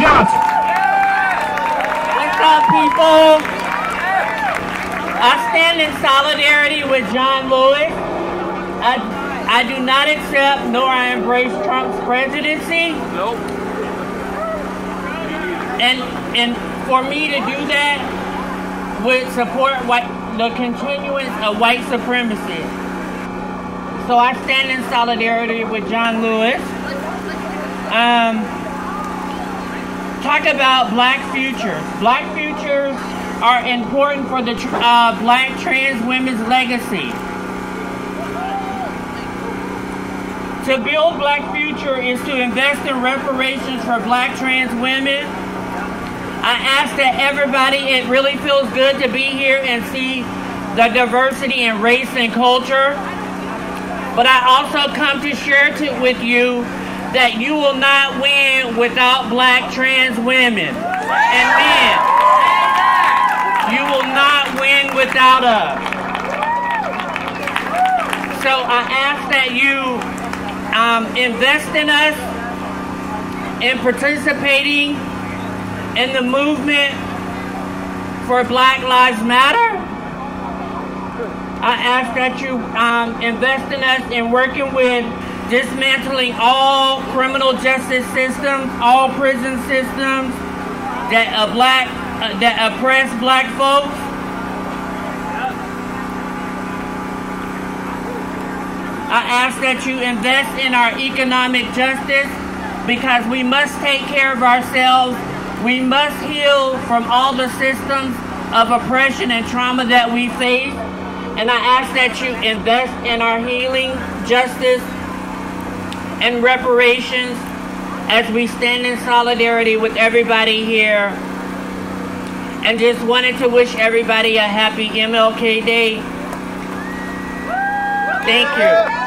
Johnson. What's up, people? I stand in solidarity with John Lewis. I, I do not accept nor I embrace Trump's presidency. Nope. And and for me to do that would support white, the continuance of white supremacy. So I stand in solidarity with John Lewis. Um, talk about black futures. Black futures are important for the uh, black trans women's legacy. To build black future is to invest in reparations for black trans women. I ask that everybody, it really feels good to be here and see the diversity in race and culture. But I also come to share to, with you that you will not win without black trans women and men. You will not win without us. So I ask that you um, invest in us in participating in the movement for Black Lives Matter. I ask that you um, invest in us in working with dismantling all criminal justice systems, all prison systems that black uh, that oppress black folks. I ask that you invest in our economic justice because we must take care of ourselves. We must heal from all the systems of oppression and trauma that we face. And I ask that you invest in our healing, justice, and reparations as we stand in solidarity with everybody here. And just wanted to wish everybody a happy MLK Day. Thank you.